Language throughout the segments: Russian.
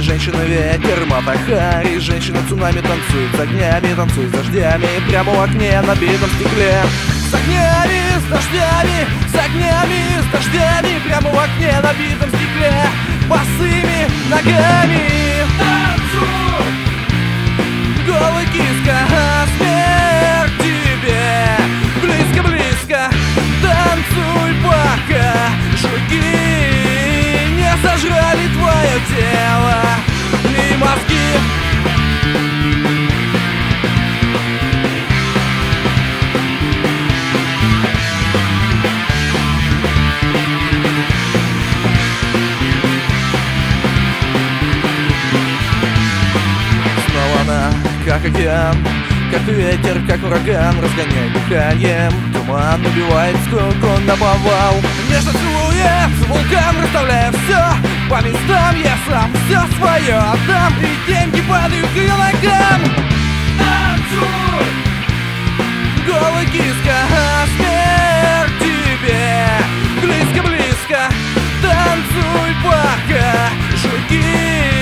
женщина ветер Матахари Женщина цунами танцует с огнями Танцует с дождями Прямо в окне на битом стекле. С огнями, с дождями С огнями, с дождями Прямо в окне на битом стекле. Босыми ногами как океан Как ветер, как ураган Разгоняет дыханием. Туман убивает сколько на повал Нежно целует вулкан Расставляя все по местам Я сам все свое отдам. И деньги падают к ее ногам Танцуй! Голый киска, смерть тебе. Близко-близко Танцуй пока Жуки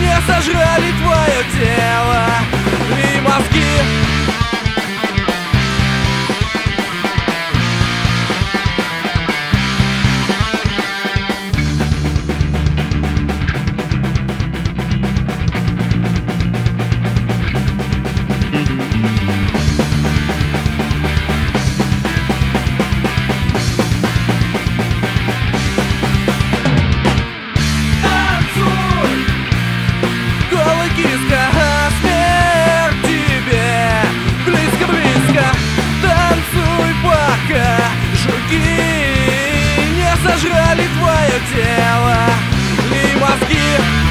не сожрали твое тело И мозги дело. И мозги